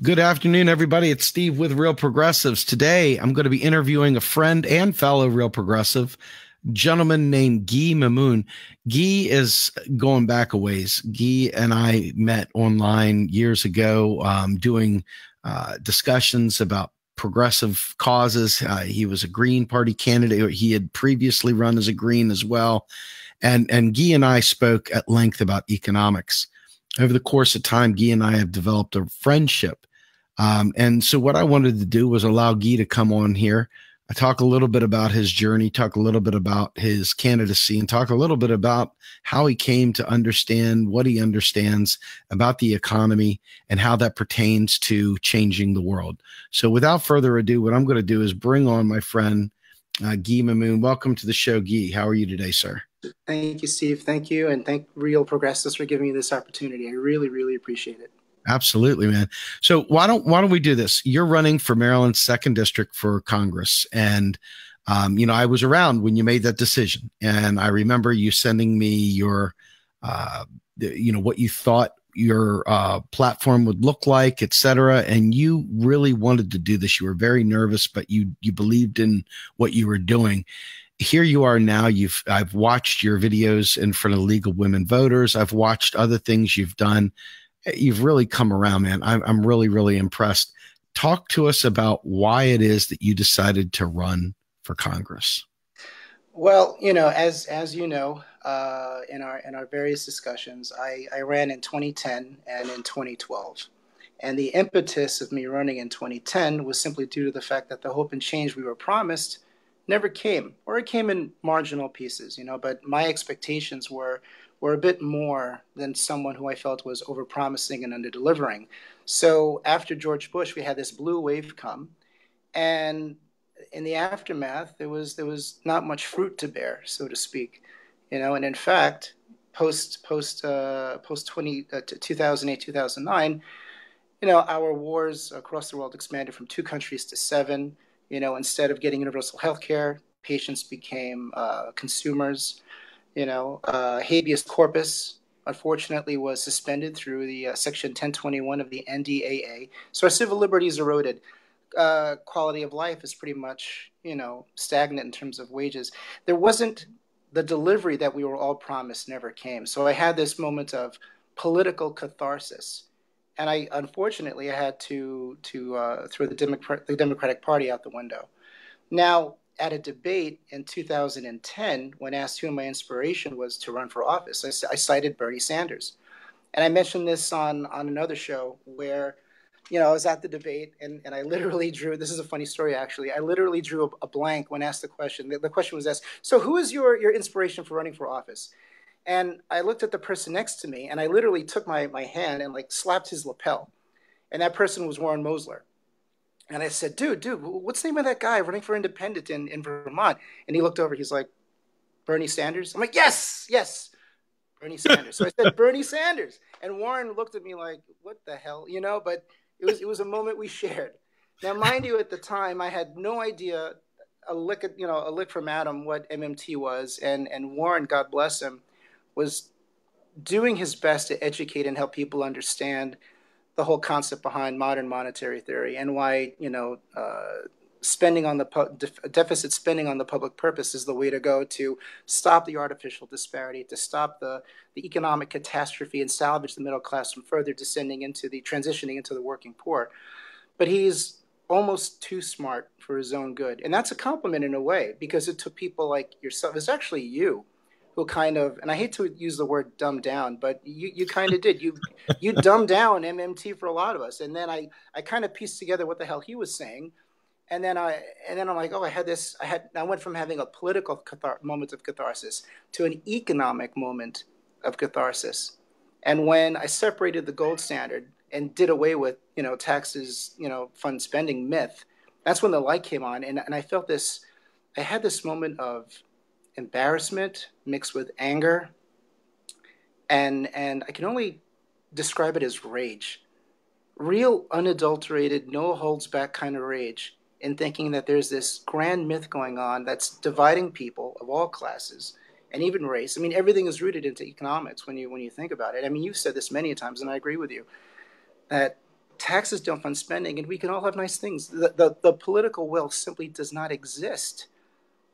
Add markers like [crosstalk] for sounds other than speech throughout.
Good afternoon, everybody. It's Steve with Real Progressives. Today, I'm going to be interviewing a friend and fellow Real Progressive gentleman named Guy Mimoun. Guy is going back a ways. Guy and I met online years ago um, doing uh, discussions about progressive causes. Uh, he was a Green Party candidate. He had previously run as a Green as well. And, and Guy and I spoke at length about economics. Over the course of time, Guy and I have developed a friendship um, and so what I wanted to do was allow Guy to come on here. I talk a little bit about his journey, talk a little bit about his candidacy, and talk a little bit about how he came to understand what he understands about the economy and how that pertains to changing the world. So, without further ado, what I'm going to do is bring on my friend uh, Guy Mimoun. Welcome to the show, Guy. How are you today, sir? Thank you, Steve. Thank you, and thank Real Progressives for giving me this opportunity. I really, really appreciate it. Absolutely, man. So why don't why don't we do this? You're running for Maryland's second district for Congress, and um, you know I was around when you made that decision, and I remember you sending me your, uh, you know, what you thought your uh, platform would look like, et cetera. And you really wanted to do this. You were very nervous, but you you believed in what you were doing. Here you are now. You've I've watched your videos in front of League of Women Voters. I've watched other things you've done you've really come around, man. I'm, I'm really, really impressed. Talk to us about why it is that you decided to run for Congress. Well, you know, as as you know, uh, in our in our various discussions, I, I ran in 2010 and in 2012. And the impetus of me running in 2010 was simply due to the fact that the hope and change we were promised never came, or it came in marginal pieces, you know. But my expectations were were a bit more than someone who I felt was overpromising and underdelivering. So after George Bush, we had this blue wave come, and in the aftermath, there was there was not much fruit to bear, so to speak, you know. And in fact, post post uh, post 20, uh, 2008 2009, you know, our wars across the world expanded from two countries to seven. You know, instead of getting universal health care, patients became uh, consumers. You know, uh, habeas corpus, unfortunately, was suspended through the uh, Section 1021 of the NDAA. So our civil liberties eroded. Uh, quality of life is pretty much, you know, stagnant in terms of wages. There wasn't the delivery that we were all promised never came. So I had this moment of political catharsis, and I unfortunately I had to to uh, throw the, Democrat, the Democratic Party out the window. Now at a debate in 2010, when asked who my inspiration was to run for office, I, I, cited Bernie Sanders. And I mentioned this on, on another show where, you know, I was at the debate and, and I literally drew, this is a funny story actually, I literally drew a, a blank when asked the question. The, the question was asked, so who is your, your inspiration for running for office? And I looked at the person next to me and I literally took my, my hand and like slapped his lapel. And that person was Warren Mosler. And I said, dude, dude, what's the name of that guy running for independent in, in Vermont? And he looked over, he's like, Bernie Sanders? I'm like, yes, yes, Bernie Sanders. so I said, Bernie Sanders. And Warren looked at me like, what the hell, you know? But it was, it was a moment we shared. Now, mind you, at the time, I had no idea a lick, at you know, a lick from Adam what MMT was. And, and Warren, God bless him, was doing his best to educate and help people understand – the whole concept behind modern monetary theory and why you know uh, spending on the pu- def- deficit spending on the public purpose is the way to go to stop the artificial disparity, to stop the, the economic catastrophe and salvage the middle class from further descending into the transitioning into the working poor. But he's almost too smart for his own good. And that's a compliment in a way because it took people like yourself, it's actually you who kind of and I hate to use the word dumb down, but you, you kind of did. You you dumbed down MMT for a lot of us. And then I, I kind of pieced together what the hell he was saying. And then I and then I'm like, oh, I had this. I had I went from having a political cathar- moment of catharsis to an economic moment of catharsis. And when I separated the gold standard and did away with you know taxes, you know, fund spending myth, that's when the light came on, and and I felt this. I had this moment of embarrassment mixed with anger. And, and I can only describe it as rage. Real, unadulterated, no holds back kind of rage in thinking that there's this grand myth going on that's dividing people of all classes and even race. I mean, everything is rooted into economics when you when you think about it. I mean, you've said this many times, and I agree with you that taxes don't fund spending, and we can all have nice things. The, the, the political will simply does not exist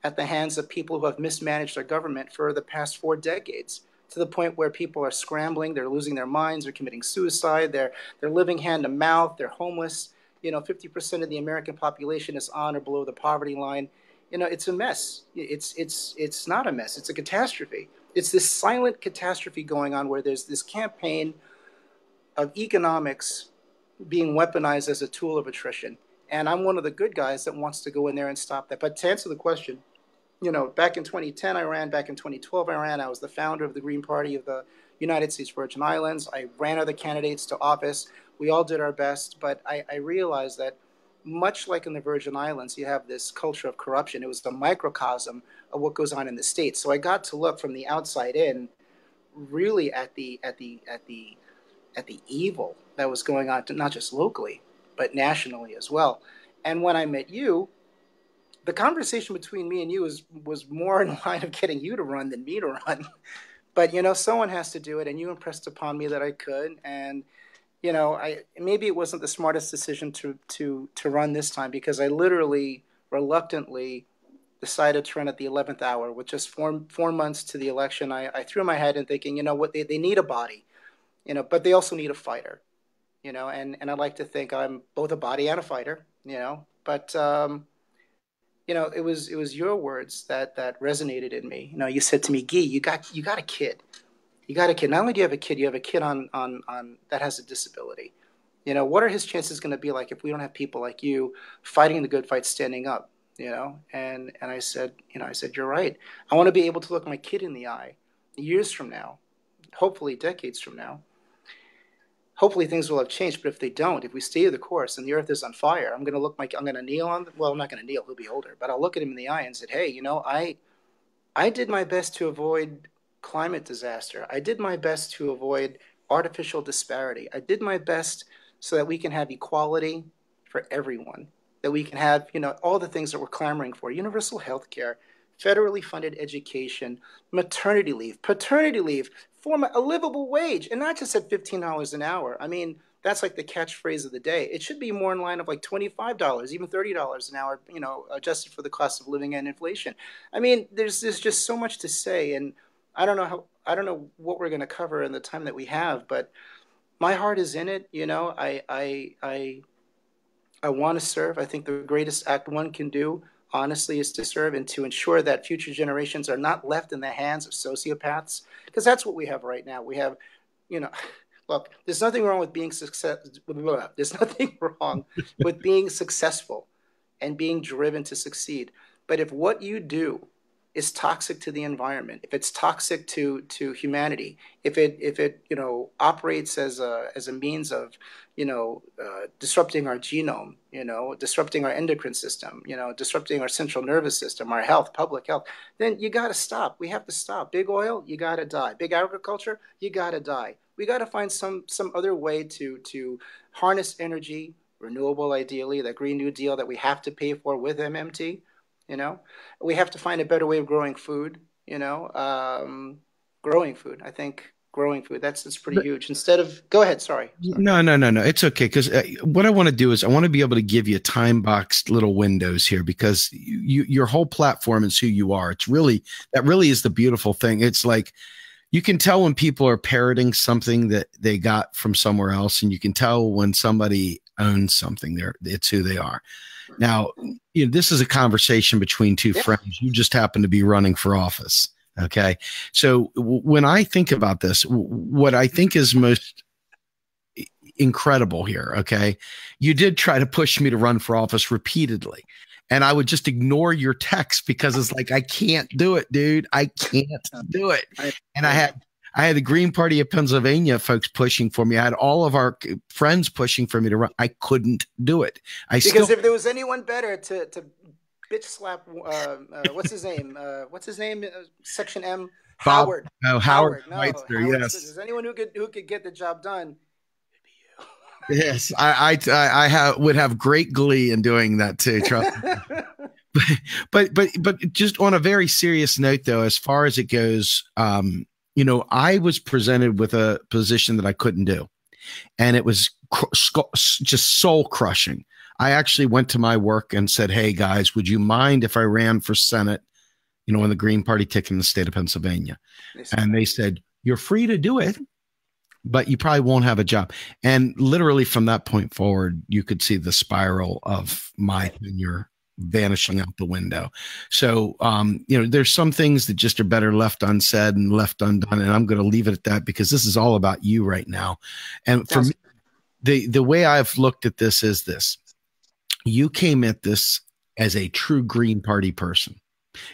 at the hands of people who have mismanaged our government for the past four decades to the point where people are scrambling, they're losing their minds, they're committing suicide, they're, they're living hand to mouth, they're homeless. You know, 50% of the American population is on or below the poverty line. You know, it's a mess. It's, it's, it's not a mess, it's a catastrophe. It's this silent catastrophe going on where there's this campaign of economics being weaponized as a tool of attrition. And I'm one of the good guys that wants to go in there and stop that. But to answer the question, you know, back in 2010, I ran. Back in 2012, I ran. I was the founder of the Green Party of the United States Virgin Islands. I ran other candidates to office. We all did our best, but I, I realized that much like in the Virgin Islands, you have this culture of corruption. It was the microcosm of what goes on in the states. So I got to look from the outside in, really at the at the at the at the evil that was going on, not just locally, but nationally as well. And when I met you, the conversation between me and you was was more [laughs] in line of getting you to run than me to run. [laughs] but you know, someone has to do it, and you impressed upon me that I could. And you know, I maybe it wasn't the smartest decision to to to run this time because I literally reluctantly decided to run at the 11th hour with just four four months to the election. I, I threw my head in thinking, you know what, they, they need a body, you know, but they also need a fighter, you know, and and I like to think I'm both a body and a fighter, you know, but. Um, you know, it was it was your words that that resonated in me. You know, you said to me, "Gee, you got you got a kid. You got a kid. Not only do you have a kid, you have a kid on on on that has a disability. You know, what are his chances going to be like if we don't have people like you fighting the good fight, standing up? You know, and and I said, you know, I said, you're right. I want to be able to look my kid in the eye years from now, hopefully decades from now, hopefully things will have changed. But if they don't, if we stay the course and the earth is on fire, I'm going to look like I'm going to kneel on. Well, I'm not going to kneel. He'll be older, but I'll look at him in the eye and said, "Hey, you know, I, I did my best to avoid climate disaster. I did my best to avoid artificial disparity. I did my best so that we can have equality for everyone. That we can have, you know, all the things that we're clamoring for: universal health care." Federally funded education, maternity leave, paternity leave, for a livable wage and not just at $15 an hour. I mean, that's like the catchphrase of the day. It should be more in line of like $25, even $30 an hour, you know, adjusted for the cost of living and inflation. I mean, there's there's just so much to say and I don't know how I don't know what we're going to cover in the time that we have, but my heart is in it, you know. I I I I want to serve. I think the greatest act one can do honestly is to serve and to ensure that future generations are not left in the hands of sociopaths because that's what we have right now. We have you know [laughs] look there's nothing wrong with being success there's [laughs] nothing wrong with being successful and being driven to succeed. But if what you do is toxic to the environment, if it's toxic to to humanity, if it if it you know operates as a as a means of you know uh, disrupting our genome, you know disrupting our endocrine system, you know disrupting our central nervous system, our health, public health, then you got to stop. We have to stop. Big oil, you got to die. Big agriculture, you got to die. We got to find some some other way to to harness energy, renewable ideally, that Green New Deal that we have to pay for with MMT you know, we have to find a better way of growing food. You know, um, growing food. I think growing food. That's that's pretty but, huge. Instead of go ahead. Sorry. sorry. No, no, no, no. It's okay because uh, what I want to do is I want to be able to give you time boxed little windows here because you, your whole platform is who you are. It's really that really is the beautiful thing. It's like you can tell when people are parroting something that they got from somewhere else, and you can tell when somebody owns something. There, it's who they are. Now, you know, this is a conversation between two yeah. friends. You just happen to be running for office. Okay. So w- when I think about this, what I think is most incredible here, okay, you did try to push me to run for office repeatedly. And I would just ignore your text because it's like, I can't do it, dude. I can't do it. And I had I had the Green Party of Pennsylvania folks pushing for me. I had all of our friends pushing for me to run. I couldn't do it. I because if there was anyone better to to bitch slap, uh, uh, what's his name? Uh, what's his name? Uh, Section M. Bob, Howard. Oh, Howard. Howard. No, Howard yes. Is anyone who could who could get the job done? yes, I I I have would have great glee in doing that too. Trust me. [laughs] but but but just on a very serious note though as far as it goes um you know, I was presented with a position that I couldn't do. And it was just soul crushing. I actually went to my work and said, Hey guys, would you mind if I ran for Senate, you know, on the Green Party ticket in the state of Pennsylvania? And they said, You're free to do it, but you probably won't have a job. And literally from that point forward, you could see the spiral of my tenure vanishing out the window. So, um, you know, there's some things that just are better left unsaid and left undone. And I'm going to leave it at that because this is all about you right now. And for me, the, the way I've looked at this is this you came at this as a true Green Party person.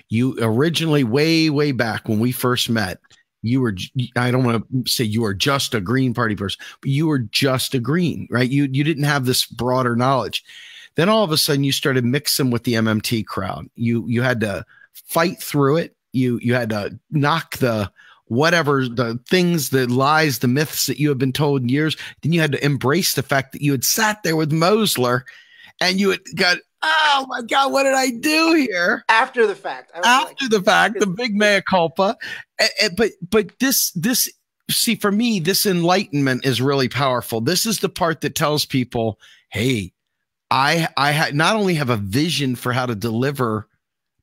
You originally, way, way back when we first met, you were i don't want to say you were just a green party person but you were just a green right you you didn't have this broader knowledge then all of a sudden you started mixing with the MMT crowd. You you had to fight through it. You you had to knock the whatever the things, the lies, the myths that you have been told in years. Then you had to embrace the fact that you had sat there with Mosler and you had got, oh my God, what did I do here? After the fact. After like, the fact, the big mea culpa. but but this this see for me, this enlightenment is really powerful. This is the part that tells people, hey, I I had not only have a vision for how to deliver,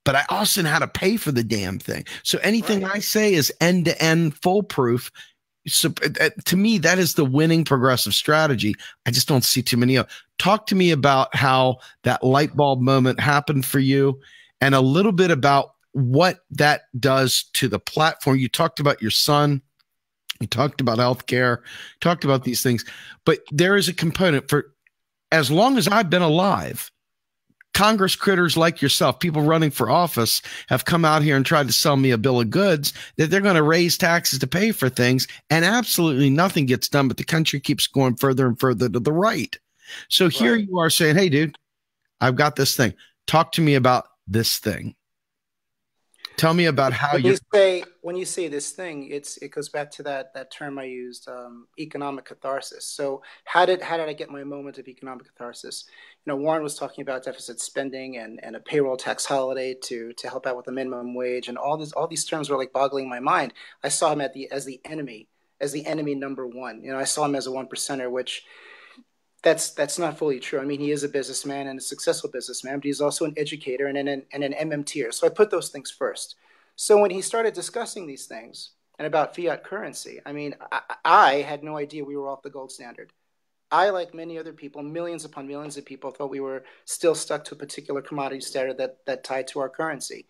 but I also know how to pay for the damn thing. So anything right. I say is end to end foolproof. So uh, uh, to me, that is the winning progressive strategy. I just don't see too many of. Talk to me about how that light bulb moment happened for you, and a little bit about what that does to the platform. You talked about your son. You talked about healthcare. Talked about these things, but there is a component for as long as I've been alive, Congress critters like yourself, people running for office, have come out here and tried to sell me a bill of goods that they're going to raise taxes to pay for things, and absolutely nothing gets done, but the country keeps going further and further to the right. So right. here you are saying, Hey, dude, I've got this thing. Talk to me about this thing. Tell me about how when you say when you say this thing, it's it goes back to that that term I used, um, economic catharsis. So how did how did I get my moment of economic catharsis? You know, Warren was talking about deficit spending and, and a payroll tax holiday to to help out with the minimum wage, and all these all these terms were like boggling my mind. I saw him at the as the enemy, as the enemy number one. You know, I saw him as a one percenter, which that's that's not fully true. I mean, he is a businessman and a successful businessman, but he's also an educator and an and an MMTer. So I put those things first. So when he started discussing these things and about fiat currency, I mean, I, I had no idea we were off the gold standard. I, like many other people, millions upon millions of people, thought we were still stuck to a particular commodity standard that that tied to our currency,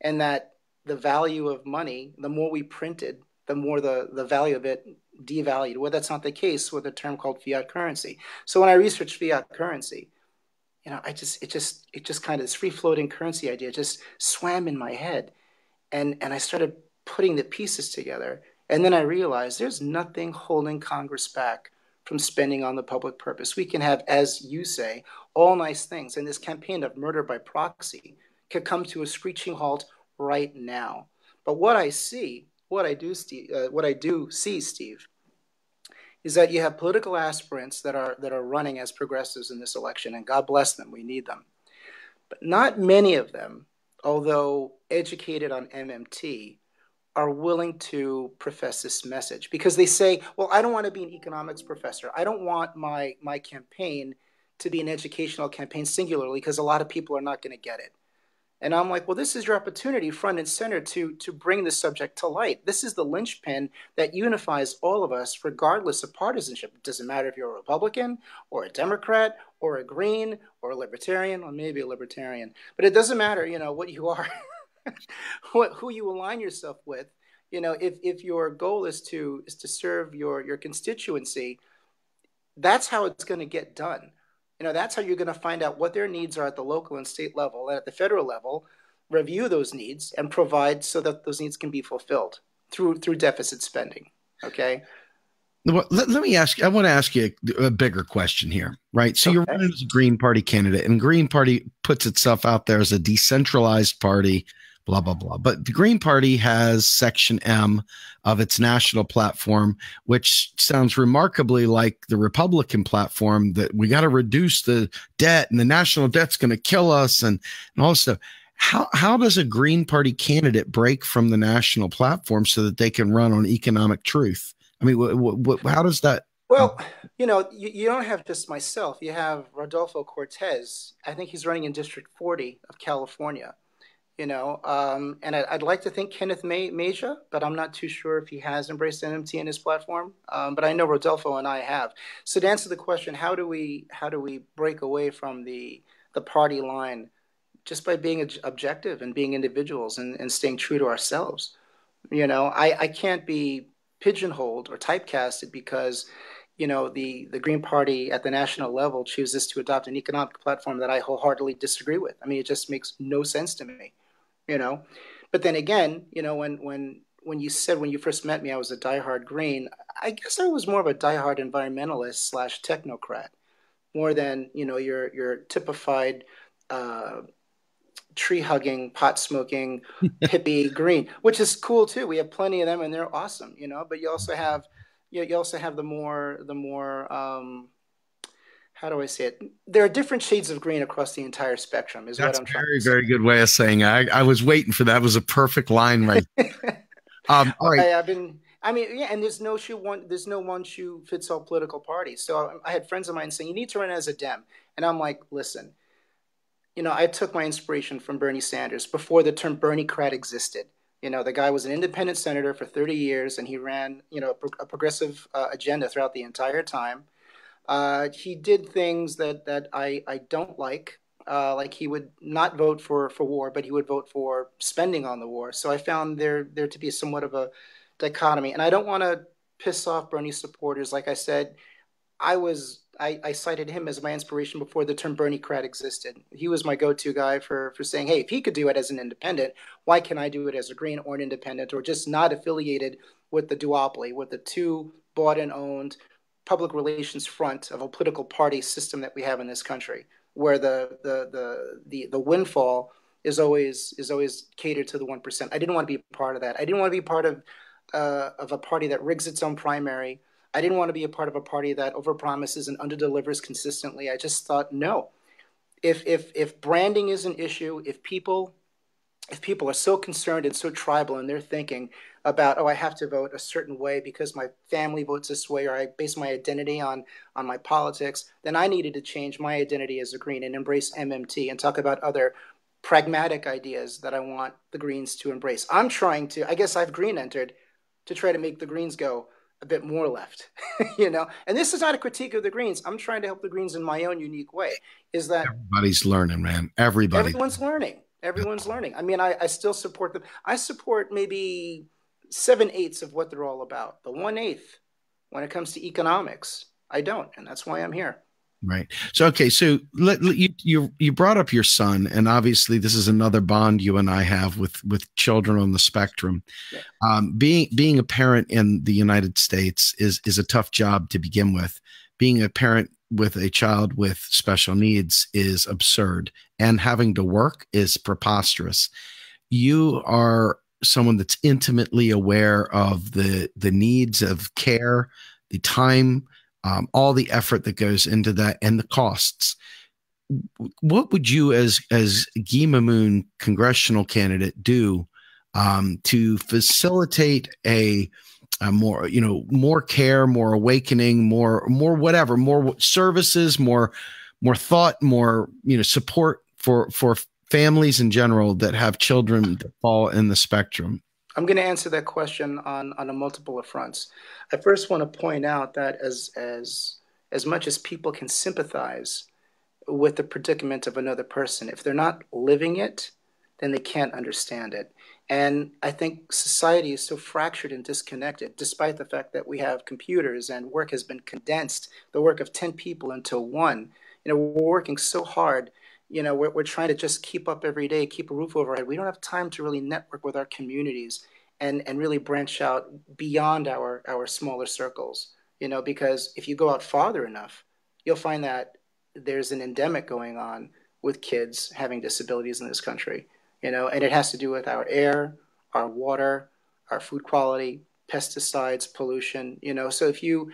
and that the value of money, the more we printed, the more the, the value of it devalued. Well, that's not the case with a term called fiat currency. So when I researched fiat currency, you know, I just it just it just kind of this free floating currency idea just swam in my head, and and I started putting the pieces together, and then I realized there's nothing holding Congress back from spending on the public purpose. We can have, as you say, all nice things, and this campaign of murder by proxy could come to a screeching halt right now. But what I see what I do, Steve, uh, what I do see, Steve, is that you have political aspirants that are that are running as progressives in this election, and God bless them, we need them. But not many of them, although educated on MMT, are willing to profess this message because they say, "Well, I don't want to be an economics professor. I don't want my my campaign to be an educational campaign singularly because a lot of people are not going to get it." And I'm like, well, this is your opportunity, front and center, to to bring this subject to light. This is the linchpin that unifies all of us, regardless of partisanship. It doesn't matter if you're a Republican or a Democrat or a Green or a Libertarian, or maybe a Libertarian. But it doesn't matter, you know, what you are, [laughs] what who you align yourself with. You know, if if your goal is to is to serve your your constituency, that's how it's going to get done you know, that's how you're going to find out what their needs are at the local and state level and at the federal level, review those needs and provide so that those needs can be fulfilled through through deficit spending. Okay. Well, let, let me ask. I want to ask you a, a bigger question here, right? So okay. you're running as a Green Party candidate, and Green Party puts itself out there as a decentralized party blah, blah, blah. But the Green Party has Section M of its national platform, which sounds remarkably like the Republican platform that we got to reduce the debt and the national debt's going to kill us and, and all this stuff. How, how does a Green Party candidate break from the national platform so that they can run on economic truth? I mean, how does that Well, you know, you, you don't have just myself. You have Rodolfo Cortes. I think he's running in District 40 of California. You know, um, and I, would like to think Kenneth May, Mejia, but I'm not too sure if he has embraced MMT in his platform. Um, but I know Rodolfo and I have. So to answer the question, how do we how do we break away from the the party line just by being objective and being individuals and, and staying true to ourselves? You know, I, I can't be pigeonholed or typecasted because you know the the Green Party at the national level chooses to adopt an economic platform that I wholeheartedly disagree with. I mean, it just makes no sense to me, you know. But then again, you know, when when when you said when you first met me I was a diehard Green, I guess I was more of a diehard environmentalist slash technocrat, more than you know your your typified. Uh, tree hugging, pot smoking, [laughs] hippie green, which is cool too. We have plenty of them and they're awesome, you know. But you also have you, you also have the more the more um, how do I say it? There are different shades of green across the entire spectrum. Is That's what I'm trying. Very very good way of saying. It. I I was waiting for that. It was a perfect line, right? [laughs] um, all right. I, have been. I mean, yeah, and there's no shoe one. There's no one shoe fits all political parties. So I had friends of mine saying you need to run as a Dem, and I'm like, listen, you know, I took my inspiration from Bernie Sanders before the term Berniecrat existed. You know, the guy was an independent senator for 30 years, and he ran, you know, a progressive uh, agenda throughout the entire time. Uh, he did things that that I I don't like. Uh, like he would not vote for for war, but he would vote for spending on the war. So I found there there to be somewhat of a dichotomy, and I don't want to piss off Bernie supporters. Like I said, I was I, I, cited him as my inspiration before the term Berniecrat existed. He was my go-to guy for for saying, hey, if he could do it as an independent, why can't I do it as a green or an independent or just not affiliated with the duopoly, with the two bought and owned public relations front of a political party system that we have in this country, where the the the the, the windfall is always is always catered to the one percent. I didn't want to be part of that. I didn't want to be part of uh, of a party that rigs its own primary I didn't want to be a part of a party that overpromises and underdelivers consistently. I just thought, no. If if if branding is an issue, if people if people are so concerned and so tribal in their thinking about oh i have to vote a certain way because my family votes this way or i base my identity on on my politics then i needed to change my identity as a green and embrace mmt and talk about other pragmatic ideas that i want the greens to embrace i'm trying to i guess i've green entered to try to make the greens go a bit more left, [laughs] you know. And this is not a critique of the Greens. I'm trying to help the Greens in my own unique way. Is that everybody's learning, man? Everybody, everyone's learning. Everyone's learning. I mean, I, I still support them. I support maybe seven eighths of what they're all about. The one eighth, when it comes to economics, I don't, and that's why I'm here. Right. So okay. So let, let, you you you brought up your son, and obviously this is another bond you and I have with with children on the spectrum. Yeah. Um, being being a parent in the United States is is a tough job to begin with. Being a parent with a child with special needs is absurd, and having to work is preposterous. You are someone that's intimately aware of the the needs of care, the time um, all the effort that goes into that and the costs. What would you, as as Guy Mimoun, congressional candidate, do um, to facilitate a, a, more, you know, more care, more awakening, more, more whatever, more services, more, more thought, more, you know, support for for families in general that have children that fall in the spectrum? I'm going to answer that question on, on a multiple of fronts. I first want to point out that as, as, as much as people can sympathize with the predicament of another person, if they're not living it, then they can't understand it. And I think society is so fractured and disconnected, despite the fact that we have computers and work has been condensed, the work of 10 people into one. You know, we're working so hard you know we're, we're trying to just keep up every day keep a roof over our head. We don't have time to really network with our communities and and really branch out beyond our our smaller circles you know because if you go out farther enough you'll find that there's an endemic going on with kids having disabilities in this country you know and it has to do with our air our water our food quality pesticides pollution you know. So if you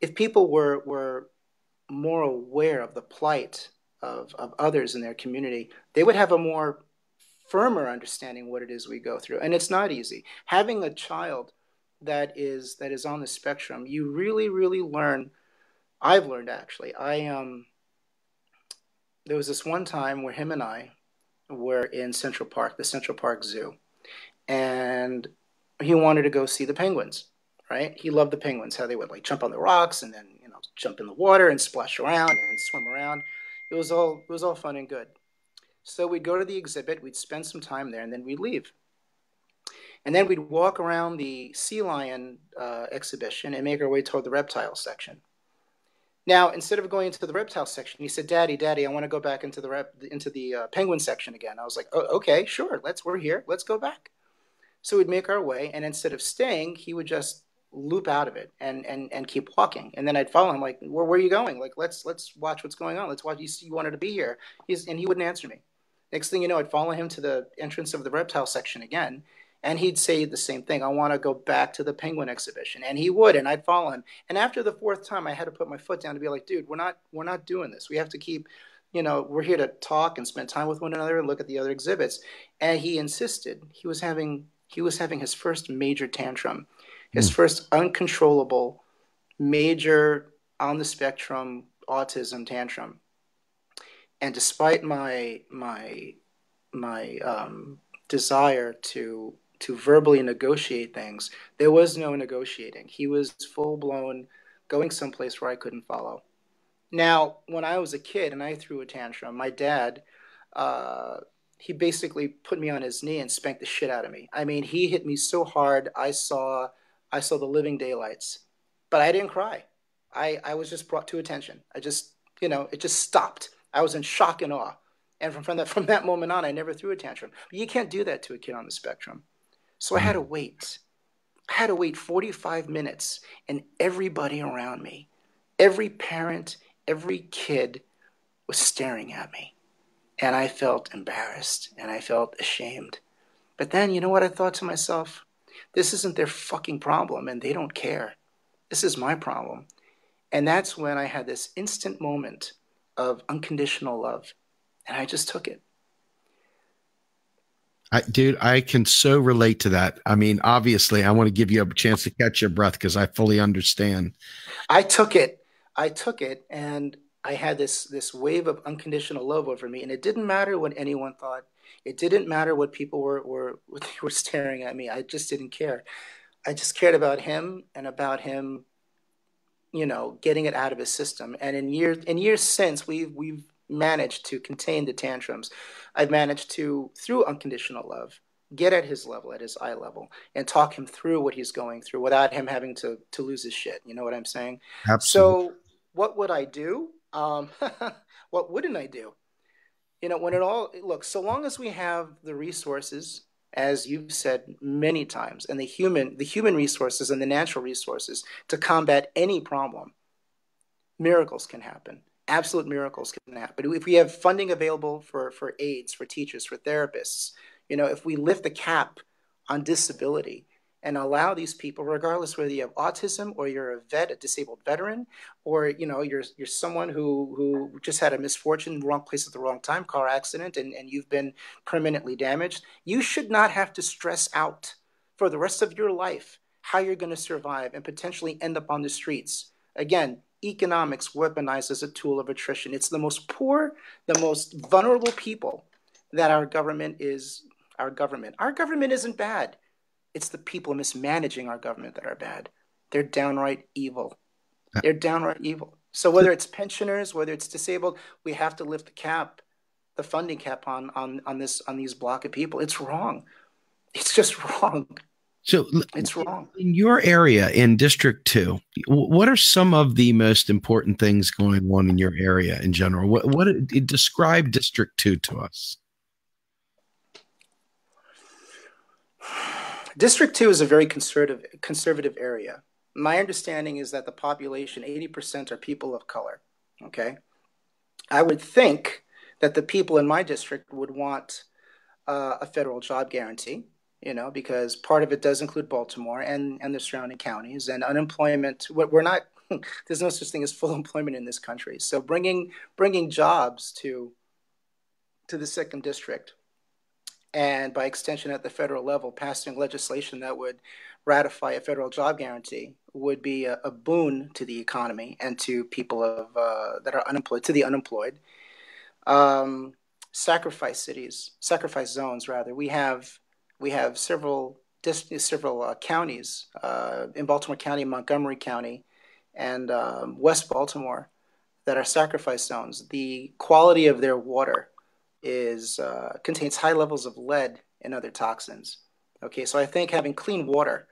if people were were more aware of the plight of, of others in their community, they would have a more firmer understanding what it is we go through. And it's not easy. Having a child that is that is on the spectrum, you really, really learn I've learned actually. I um, there was this one time where him and I were in Central Park, the Central Park Zoo, and he wanted to go see the penguins. Right? He loved the penguins, how they would like jump on the rocks and then you know jump in the water and splash around and swim around. It was all it was all fun and good. So we'd go to the exhibit, we'd spend some time there, and then we'd leave. And then we'd walk around the sea lion uh, exhibition and make our way toward the reptile section. Now, instead of going into the reptile section, he said, "Daddy, Daddy, I want to go back into the rep- into the uh, penguin section again." I was like, "Oh, okay, sure. Let's. We're here. Let's go back." So we'd make our way, and instead of staying, he would just loop out of it and and and keep walking. And then I'd follow him, like, "Where, where are you going? Like, let's let's watch what's going on. Let's watch. You, you wanted to be here." He's and he wouldn't answer me. Next thing you know, I'd follow him to the entrance of the reptile section again, and he'd say the same thing. I want to go back to the penguin exhibition, and he would, and I'd follow him. And after the fourth time, I had to put my foot down to be like, dude, we're not we're not doing this. We have to keep, you know, we're here to talk and spend time with one another and look at the other exhibits. And he insisted. He was having he was having his first major tantrum, his mm. first uncontrollable, major on the spectrum autism tantrum. And despite my my my um, desire to to verbally negotiate things. There was no negotiating. He was full blown going someplace where I couldn't follow. Now, when I was a kid and I threw a tantrum, my dad, uh, he basically put me on his knee and spanked the shit out of me. I mean, he hit me so hard, I saw, I saw the living daylights, but I didn't cry. I, I was just brought to attention. I just, you know, it just stopped. I was in shock and awe. And from, from, that, from that moment on, I never threw a tantrum. But you can't do that to a kid on the spectrum. So I had to mm-hmm. wait. I had to wait 45 minutes, and everybody around me, every parent, every kid was staring at me. And I felt embarrassed and I felt ashamed. But then, you know what I thought to myself? This isn't their fucking problem, and they don't care. This is my problem. And that's when I had this instant moment of unconditional love. And I just took it. I, dude, I can so relate to that. I mean, obviously, I want to give you a chance to catch your breath because I fully understand. I took it. I took it, and I had this this wave of unconditional love over me, and it didn't matter what anyone thought. It didn't matter what people were were [laughs] were staring at me. I just didn't care. I just cared about him and about him, you know, getting it out of his system. And in years in years since, we've we've managed to contain the tantrums. I've managed to, through unconditional love, get at his level, at his eye level, and talk him through what he's going through without him having to to lose his shit. You know what I'm saying? Absolutely. So, what would I do? Um, [laughs] what wouldn't I do? You know, when it all look, so long as we have the resources, as you've said many times, and the human the human resources and the natural resources to combat any problem, miracles can happen absolute miracles can happen. If we have funding available for, for aides, for teachers, for therapists, you know, if we lift the cap on disability and allow these people, regardless whether you have autism or you're a vet, a disabled veteran, or you know, you're you're someone who who just had a misfortune, wrong place at the wrong time, car accident, and, and you've been permanently damaged, you should not have to stress out for the rest of your life how you're going to survive and potentially end up on the streets. Again, economics weaponized as a tool of attrition. It's the most poor, the most vulnerable people that our government is our government. Our government isn't bad. It's the people mismanaging our government that are bad. They're downright evil. They're downright evil. So whether it's pensioners, whether it's disabled, we have to lift the cap, the funding cap on on on this on these block of people. It's wrong. It's just [laughs] wrong. So it's wrong. In your area in District 2, what are some of the most important things going on in your area in general? What, what describe District 2 to us? District 2 is a very conservative conservative area. My understanding is that the population 80% are people of color, okay? I would think that the people in my district would want uh, a federal job guarantee you know, because part of it does include Baltimore and, and the surrounding counties and unemployment. We're not, [laughs] there's no such thing as full employment in this country. So bringing, bringing jobs to, to the second district and by extension at the federal level, passing legislation that would ratify a federal job guarantee would be a, a boon to the economy and to people of uh, that are unemployed, to the unemployed. Um, sacrifice cities, sacrifice zones, rather. We have we have several several uh, counties uh, in Baltimore County, Montgomery County, and um, West Baltimore that are sacrifice zones. The quality of their water is uh, contains high levels of lead and other toxins. Okay, so I think having clean water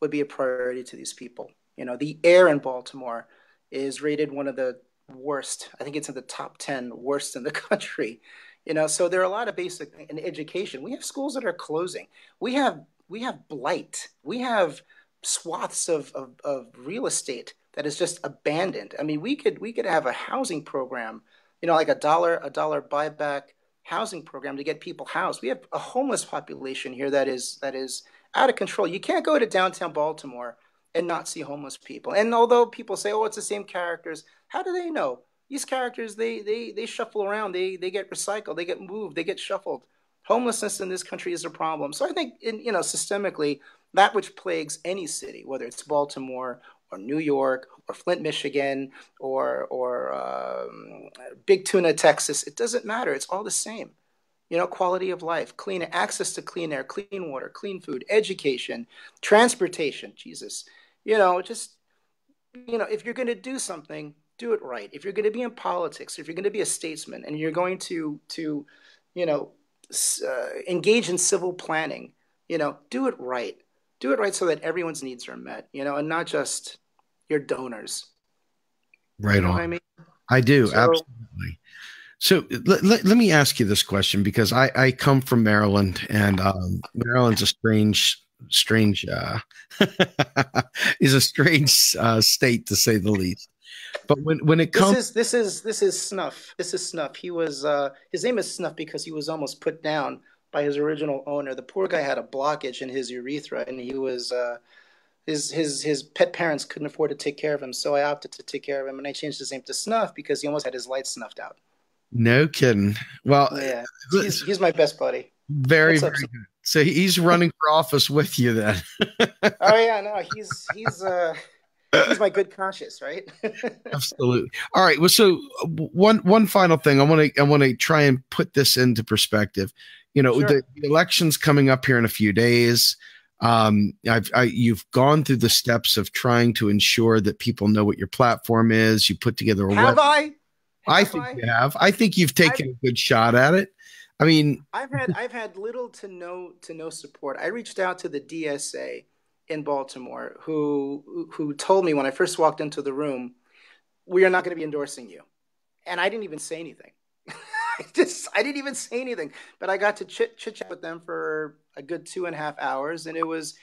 would be a priority to these people. You know, the air in Baltimore is rated one of the worst. I think it's in the top 10 worst in the [laughs] country. You know, so there are a lot of basic in education. We have schools that are closing. We have we have blight. We have swaths of, of, of real estate that is just abandoned. I mean, we could we could have a housing program, you know, like a dollar a dollar buyback housing program to get people housed. We have a homeless population here that is that is out of control. You can't go to downtown Baltimore and not see homeless people. And although people say, "Oh, it's the same characters," how do they know? These characters they they they shuffle around. They they get recycled. They get moved. They get shuffled. Homelessness in this country is a problem. So I think, in, you know, systemically, that which plagues any city, whether it's Baltimore or New York or Flint, Michigan, or or um, Big Tuna, Texas. It doesn't matter. It's all the same. You know, quality of life, clean access to clean air, clean water, clean food, education, transportation. Jesus, you know, just you know, if you're going to do something, do it right. If you're going to be in politics, if you're going to be a statesman, and you're going to to you know uh, engage in civil planning, you know, do it right do it right so that everyone's needs are met, you know, and not just your donors. Right you know on. I mean, I do so, absolutely. So let, let, let, me ask you this question because I, I come from Maryland and um, Maryland's a strange strange uh, [laughs] is a strange uh, state to say the least. But when when it comes, this is this is this is Snuff. This is Snuff. He was uh, his name is Snuff because he was almost put down by his original owner. The poor guy had a blockage in his urethra, and he was uh, his his his pet parents couldn't afford to take care of him. So I opted to take care of him, and I changed his name to Snuff because he almost had his lights snuffed out. No kidding. Well, yeah, he's, he's my best buddy. Very, very good. So he's running for office with you then. oh [laughs] yeah, no, he's he's uh he's my good conscience, right? [laughs] Absolutely. All right. Well, so one one final thing, I want to I want to try and put this into perspective you know sure. the, the, election's coming up here in a few days um, I've, I, you've gone through the steps of trying to ensure that people know what your platform is. You put together a have web- I? Have I think I? you have. I think you've taken I've, a good shot at it. I mean, I've had I've had little to no to no support. I reached out to the DSA in Baltimore, who who told me when I first walked into the room, we are not going to be endorsing you, and I didn't even say anything. [laughs] I just I didn't even say anything, but I got to chit chat with them for a good two and a half hours, and it was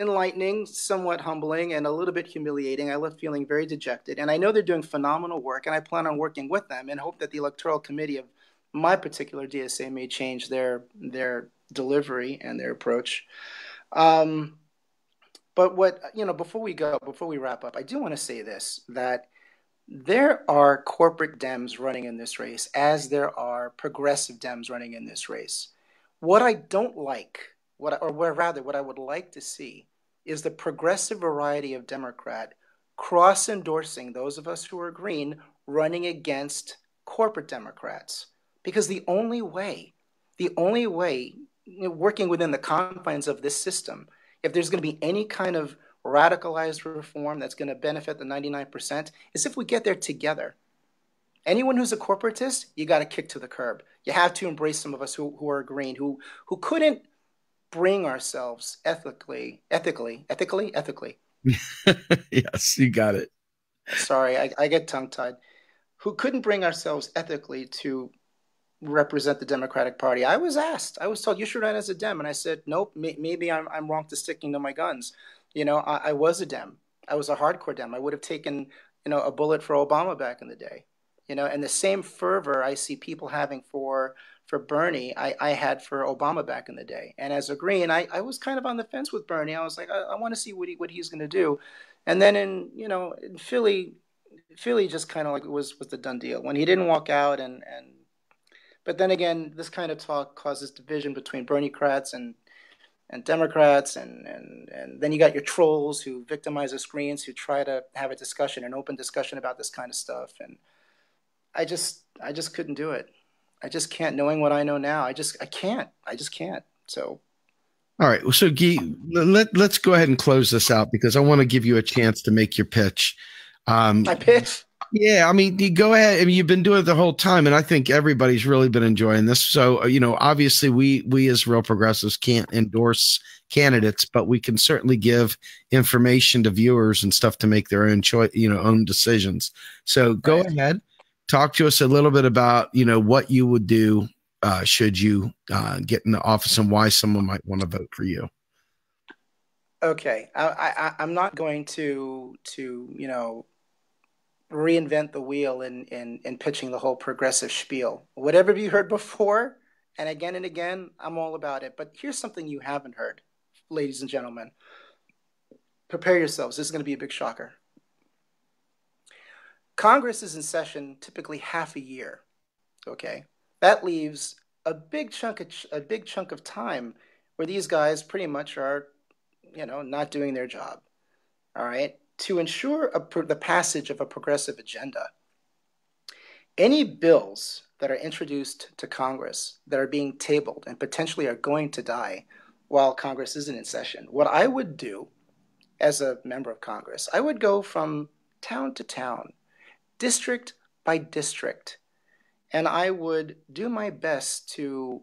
enlightening, somewhat humbling, and a little bit humiliating. I left feeling very dejected, and I know they're doing phenomenal work, and I plan on working with them, and hope that the electoral committee of my particular DSA may change their their delivery and their approach. Um, but what you know, before we go, before we wrap up, I do want to say this that there are corporate Dems running in this race, as there are progressive Dems running in this race. What I don't like, what or rather, what I would like to see, is the progressive variety of Democrat cross endorsing those of us who are green running against corporate Democrats. Because the only way, the only way, you know, working within the confines of this system, if there's going to be any kind of radicalized reform that's going to benefit the 99% is if we get there together. Anyone who's a corporatist, you got to kick to the curb. You have to embrace some of us who, who are green, who, who couldn't bring ourselves ethically, ethically, ethically, ethically. [laughs] yes, you got it. Sorry, I, I get tongue tied. Who couldn't bring ourselves ethically to represent the Democratic Party. I was asked, I was told, you should run as a Dem. And I said, nope, may, maybe I'm, I'm wrong to sticking to my guns. You know, I, I was a Dem. I was a hardcore Dem. I would have taken, you know, a bullet for Obama back in the day. You know, and the same fervor I see people having for for Bernie, I, I had for Obama back in the day. And as a Green, I, I was kind of on the fence with Bernie. I was like, I, I want to see what he what he's going to do. And then in you know in Philly, Philly just kind of like was was the done deal when he didn't walk out and and But then again, this kind of talk causes division between Berniecrats and and Democrats, and, and and then you got your trolls who victimize the screens, who try to have a discussion, an open discussion about this kind of stuff. And I just I just couldn't do it. I just can't. Knowing what I know now, I just I can't. I just can't. So. All right. So, Guy, let, let's go ahead and close this out because I want to give you a chance to make your pitch. Um, My pitch? Yeah, I mean, you go ahead. I mean, you've been doing it the whole time, and I think everybody's really been enjoying this. So, uh, you know, obviously, we we as real progressives can't endorse candidates, but we can certainly give information to viewers and stuff to make their own choice, you know, own decisions. So, go right. ahead, talk to us a little bit about you know what you would do uh, should you uh, get in the office and why someone might want to vote for you. Okay, I, I, I'm not going to to you know reinvent the wheel in, in, in pitching the whole progressive spiel. Whatever you heard before, and again and again, I'm all about it. But here's something you haven't heard, ladies and gentlemen. Prepare yourselves. This is going to be a big shocker. Congress is in session typically half a year. Okay, that leaves a big chunk of a big chunk of time where these guys pretty much are, you know, not doing their job. All right, to ensure the passage of a progressive agenda, any bills that are introduced to Congress that are being tabled and potentially are going to die while Congress isn't in session, what I would do as a member of Congress, I would go from town to town, district by district, and I would do my best to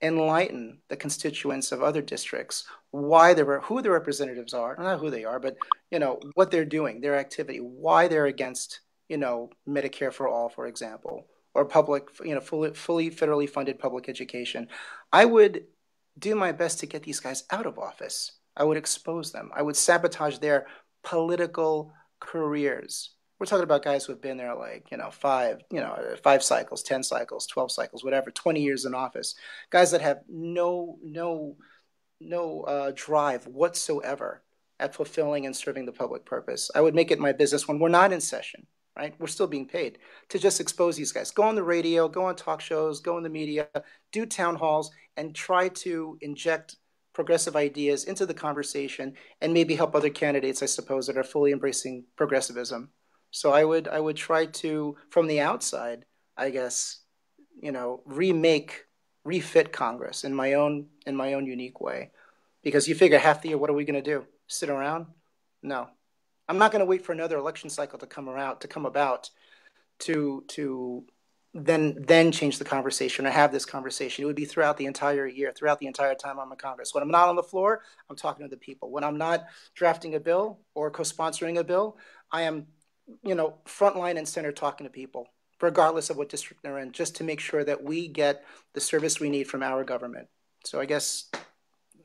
enlighten the constituents of other districts why they were who the representatives are not who they are but you know what they're doing their activity why they're against you know medicare for all for example or public you know fully, fully federally funded public education. I would do my best to get these guys out of office. I would expose them. I would sabotage their political careers. We're talking about guys who have been there like you know five you know five cycles ten cycles 12 cycles whatever 20 years in office. Guys that have no no no uh, drive whatsoever at fulfilling and serving the public purpose. I would make it my business when we're not in session right? We're still being paid to just expose these guys. Go on the radio go on talk shows go in the media do town halls and try to inject progressive ideas into the conversation and maybe help other candidates i suppose that are fully embracing progressivism. So I would I would try to from the outside, I guess, you know, remake refit Congress in my own in my own unique way. Because you figure half the year, what are we going to do? Sit around? No, I'm not going to wait for another election cycle to come around to come about to to then then change the conversation or have this conversation. It would be throughout the entire year, throughout the entire time I'm in Congress. When I'm not on the floor, I'm talking to the people. When I'm not drafting a bill or co-sponsoring a bill, I am you know, front line and center talking to people, regardless of what district they're in, just to make sure that we get the service we need from our government. So I guess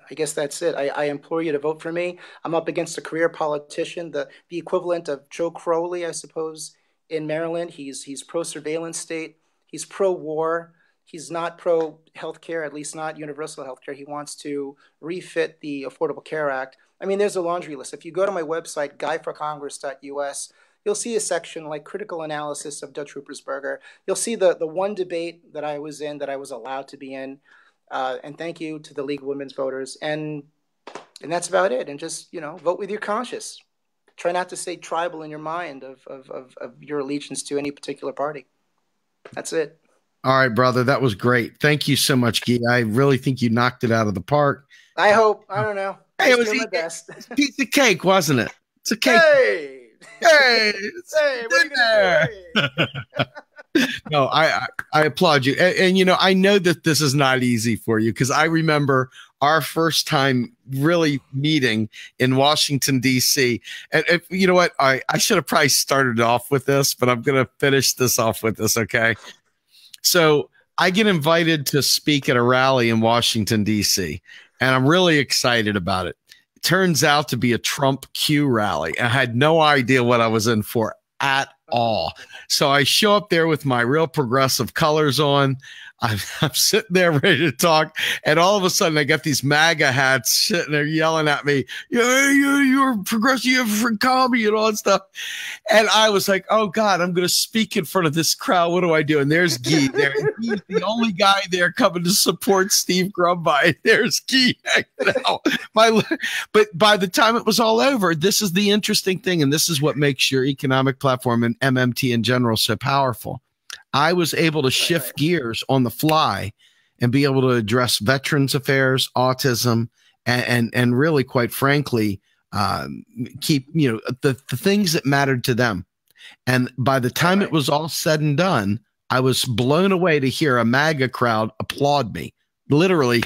I guess that's it. I, I, implore you to vote for me. I'm up against a career politician, the, the equivalent of Joe Crowley, I suppose, in Maryland. He's he's pro surveillance state. He's pro war. He's not pro healthcare, at least not universal healthcare. He wants to refit the Affordable Care Act. I mean, there's a laundry list. If you go to my website, guyforcongress.us, you'll see a section like critical analysis of Dutch Ruppersberger. You'll see the, the one debate that I was in that I was allowed to be in. Uh, and thank you to the League of Women's Voters. And and that's about it. And just, you know, vote with your conscience. Try not to say tribal in your mind of, of, of, of your allegiance to any particular party. That's it. All right, brother. That was great. Thank you so much, Guy. I really think you knocked it out of the park. I hope. I don't know. Hey, it was my best. piece of cake, wasn't it? It's a cake. Hey! Hey, hey, what are you [laughs] [laughs] no, I, I applaud you, and, and, you know I know that this is not easy for you because I remember our first time really meeting in Washington D.C. And if, you know what, I I should have probably started off with this, but I'm going to finish this off with this. Okay, so I get invited to speak at a rally in Washington D.C. and I'm really excited about it turns out to be a Trump Q rally. I had no idea what I was in for at all. So I show up there with my real progressive colors on. I'm, [laughs] I'm, sitting there ready to talk, and all of a sudden I got these MAGA hats sitting there yelling at me, "Yeah, you, you're progressive, you're for comedy and all that stuff." And I was like, "Oh God, I'm going to speak in front of this crowd. What do I do?" And there's Guy there. He's the only guy there coming to support Steve Grumbine. [laughs] There's Guy. My, but by the time it was all over, this is the interesting thing, and this is what makes your economic platform and MMT in general so powerful I was able to shift right. gears on the fly and be able to address veterans affairs, autism, and and, and really, quite frankly, um, keep you know the, the things that mattered to them. And by the time right. it was all said and done, I was blown away to hear a MAGA crowd applaud me. Literally,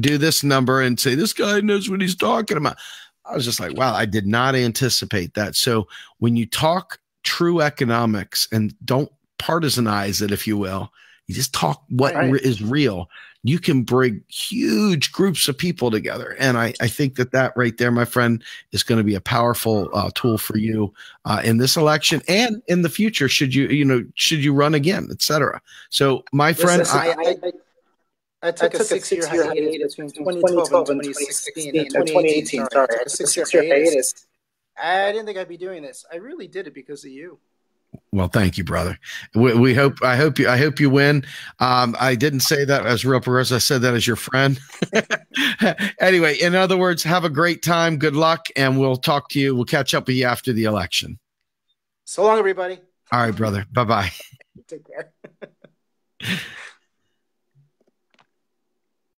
do this number and say, This guy knows what he's talking about. I was just like, wow, I did not anticipate that. So when you talk true economics and don't partisanize it, if you will. You just talk what right. is real. You can bring huge groups of people together, and I, I think that that right there, my friend, is going to be a powerful uh, tool for you uh, in this election and in the future. Should you, you know, should you run again, etc. So, my friend, Listen, I, I, I I took, I took a six-year hiatus between 2012 and 2016 and 2018. Sorry, I took a six-year hiatus. I didn't think I'd be doing this. I really did it because of you. Well, thank you, brother. We, we, hope I hope you I hope you win. Um, I didn't say that as real progressive. I said that as your friend. [laughs] anyway, in other words, have a great time. Good luck, and we'll talk to you. We'll catch up with you after the election. So long, everybody. All right, brother. Bye bye. [laughs] Take care. [laughs]